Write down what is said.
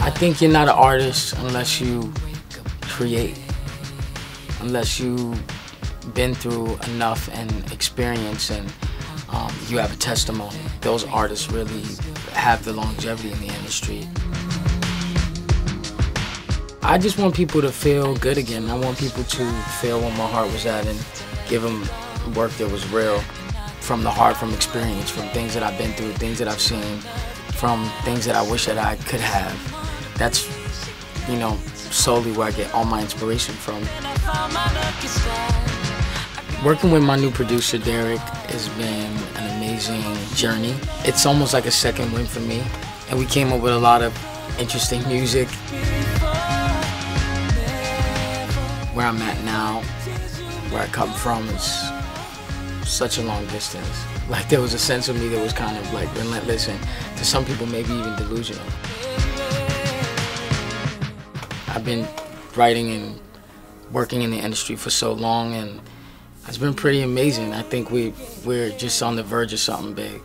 I think you're not an artist unless you create, unless you've been through enough and experience and um, you have a testimony. Those artists really have the longevity in the industry. I just want people to feel good again. I want people to feel where my heart was at and give them work that was real from the heart, from experience, from things that I've been through, things that I've seen, from things that I wish that I could have. That's, you know, solely where I get all my inspiration from. Working with my new producer, Derek, has been an amazing journey. It's almost like a second win for me. And we came up with a lot of interesting music. Where I'm at now, where I come from, is such a long distance. Like there was a sense of me that was kind of like relentless and to some people maybe even delusional. I've been writing and working in the industry for so long and it's been pretty amazing. I think we we're just on the verge of something big.